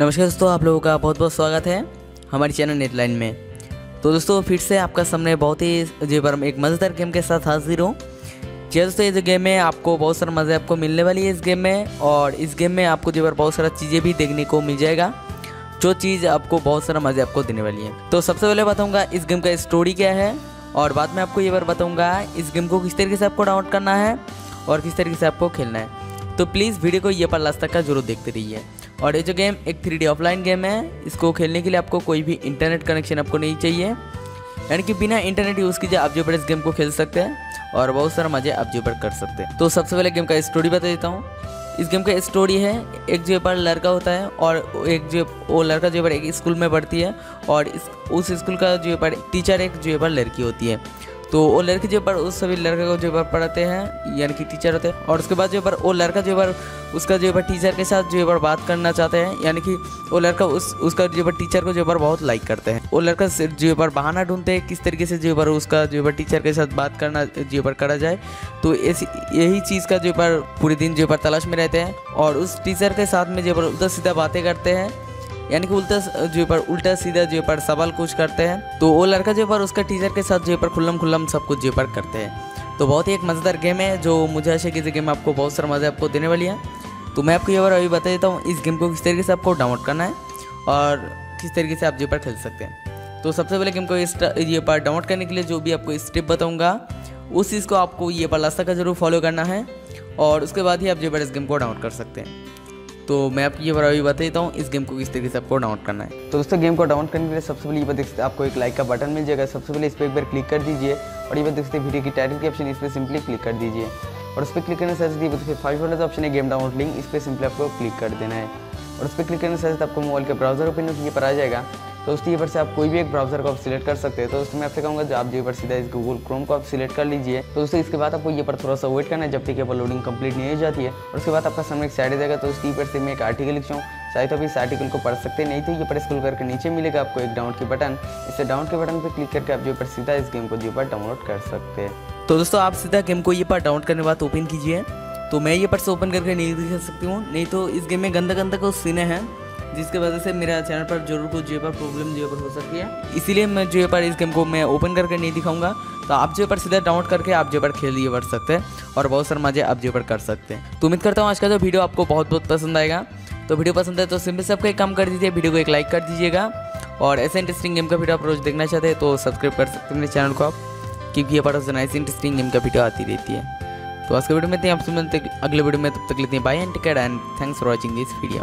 नमस्कार दोस्तों, आप लोगों का बहुत बहुत स्वागत है हमारे चैनल नेटलाइन में। तो दोस्तों, फिर से आपका सामने बहुत ही जी पर एक मज़ेदार गेम के साथ हाजिर हूँ। जी दोस्तों, ये जो गेम है, आपको बहुत सारा मज़े आपको मिलने वाली है इस गेम में और इस गेम में आपको जो पर बहुत सारा चीज़ें भी देखने को मिल जाएगा, जो चीज़ आपको बहुत सारा मज़े आपको देने वाली है। तो सबसे पहले बताऊँगा, इस गेम का स्टोरी क्या है और बाद में आपको ये बार बताऊँगा, इस गेम को किस तरीके से आपको डाउनलोड करना है और किस तरीके से आपको खेलना है। तो प्लीज़ वीडियो को ये पर लास्ट तक का ज़रूर देखते रहिए। और ये जो गेम एक थ्री ऑफलाइन गेम है, इसको खेलने के लिए आपको कोई भी इंटरनेट कनेक्शन आपको नहीं चाहिए। यानी कि बिना इंटरनेट यूज़ कीजिए आप जो पर इस गेम को खेल सकते हैं और बहुत सारा मज़े आप जो कर सकते हैं। तो सबसे पहले गेम का स्टोरी बता देता हूँ। इस गेम का स्टोरी है, एक जो पर लड़का होता है और एक जो, वो लड़का जो पर एक स्कूल में पढ़ती है और इस, उस स्कूल का जो पर टीचर एक जो पर लड़की होती है। तो वो लड़के जो पर उस सभी लड़के को जो पर पढ़ाते हैं यानी कि टीचर होते हैं और उसके बाद जो पर वो लड़का जो पर उसका जो पर टीचर के साथ जो पर बात करना चाहते हैं यानी कि वो लड़का उस उसका जो पर टीचर को जो पर बहुत लाइक करते हैं वो लड़का जो पर बहाना ढूंढते हैं किस तरीके से जो पर उसका जो पर टीचर के साथ बात करना जो पर करा जाए तो यही चीज़ का जो पर पूरे दिन जो पर तलाश में रहते हैं और उस टीचर के साथ में जो पर उल्टा सीधा बातें करते हैं यानी कि उल्टा जो पर उल्टा सीधा जो पर सवाल कुछ करते हैं तो वो लड़का जो पर उसका टीचर के साथ जो पर खुल्लम खुल्लम सब कुछ जो पर करते हैं। तो बहुत ही एक मज़ेदार गेम है, जो मुझे ऐसे किसी गेम आपको बहुत सारा मज़ा आपको देने वाली है। तो मैं आपको ये बार अभी बता देता हूँ, इस गेम को किस तरीके से आपको डाउनलोड करना है और किस तरीके से आप जो पर खेल सकते हैं। तो सबसे पहले गेम को इस ये पर डाउनलोड करने के लिए जो भी आपको स्टेप बताऊँगा, उस चीज़ को आपको ये पर लास्ता का ज़रूर फॉलो करना है और उसके बाद ही आप जो पर इस गेम को डाउनलोड कर सकते हैं। तो मैं आपको ये बराबरी बता देता हूँ, इस गेम को किस तरीके से आपको डाउनलोड करना है। तो दोस्तों गेम को डाउनलोड करने के लिए सबसे पहले ये बता सकते आपको एक लाइक का बटन मिल जाएगा। सबसे पहले इस पर एक बार क्लिक कर दीजिए और ये बता सकते वीडियो की टाइटल के ऑप्शन इस पर सिंपली क्लिक कर दीजिए। और उस पर क्लिक करने से देखिए फाइव वाला ऑप्शन है गेम डाउनलोड लिंक इस पर सिंपली आपको क्लिक कर देना है। और उस पर क्लिक करने से आपको मोबाइल के ब्राउज़र ओपन ये पर आ जाएगा। तो उसकी पर से आप कोई भी एक ब्राउज़र को आप सिलेक्ट कर सकते हैं। तो उसमें आपसे कहूँगा जो आप जो पर सीधा इस गूगल क्रोम को आप सिलेक्ट कर लीजिए। तो उससे इसके बाद आपको ये पर थोड़ा सा वेट करना है, जब तक ये पर लोडिंग कंप्लीट नहीं हो जाती है। और उसके बाद आपका सामने एक साइड जाएगा तो उसकी पर से मैं एक आर्टिकल लिखता हूँ। चाहे तो आप इस आर्टिकल को पढ़ सकते नहीं तो ये पर स्कूल करके नीचे मिलेगा आपको एक डाउनलोड के बटन इसे डाउनलोड के बटन पर क्लिक करके आप जो पर सीधा इस गेम को जो पर डाउनलोड कर सकते हैं। तो दोस्तों, आप सीधा गेम को ये पर डाउनलोड करने के बाद ओपन कीजिए। तो मैं ये पर ओपन करके नहीं दिखा सकती हूँ। नहीं तो इस गेम में गंदा गंदा कुछ सीने हैं। जिसके वजह से मेरा चैनल पर ज़रूर कुछ जो पर प्रॉब्लम जो पर हो सकती है। इसीलिए मैं जो पर इस गेम को मैं ओपन करके नहीं दिखाऊँगा। तो आप जो पर सीधा डाउनलोड करके आप जो पर खेल लिए बढ़ सकते हैं और बहुत सारे मज़े आप जो पर कर सकते हैं। तो उम्मीद करता हूँ आज का जो वीडियो आपको बहुत बहुत पसंद आएगा। तो वीडियो पसंद है तो सिंपल सबका एक काम कर दीजिए वीडियो को एक लाइक कर दीजिएगा। और ऐसे इंटरेस्टिंग गेम का वीडियो आप रोज देखना चाहते हैं तो सब्सक्राइब कर सकते हैं मेरे चैनल को आप, क्योंकि ये बड़ा ऐसे इंटरेस्टिंग गेम का वीडियो आती रहती है। तो आज के वीडियो में आपसे मिलते अगले वीडियो में, तब तक लेते हैं bye and ticket and thanks for watching this video